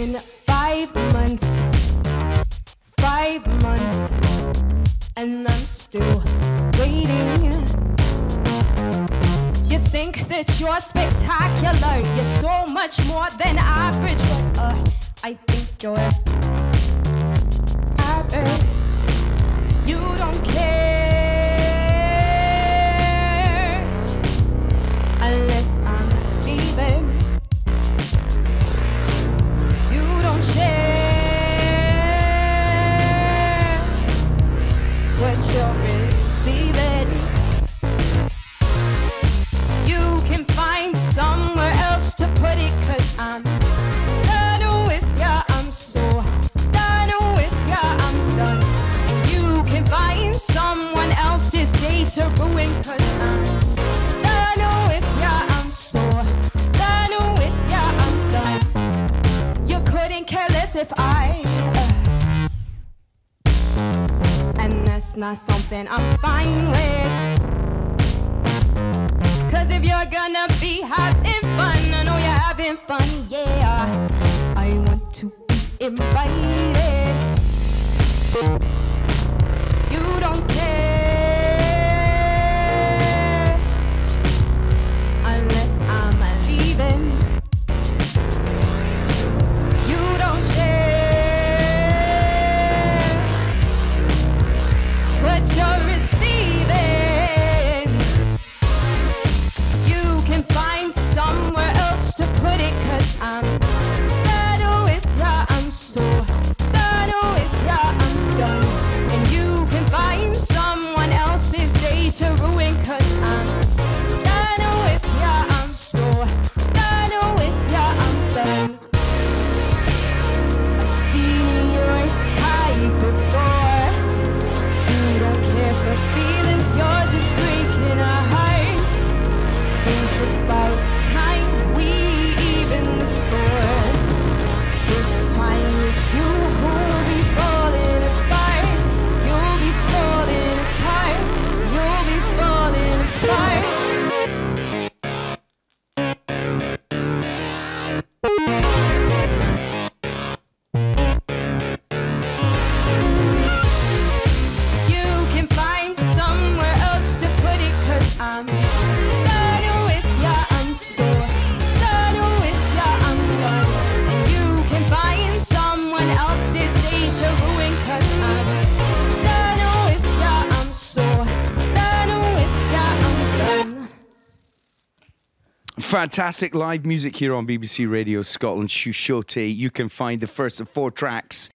been five months, five months, and I'm still waiting. You think that you're spectacular, you're so much more than average, but uh, I think you're. if I. Uh, and that's not something I'm fine with. Cause if you're gonna be having fun, I know you're having fun, yeah. I want to be invited. Fantastic live music here on BBC Radio Scotland, Chuchoter. You can find the first of four tracks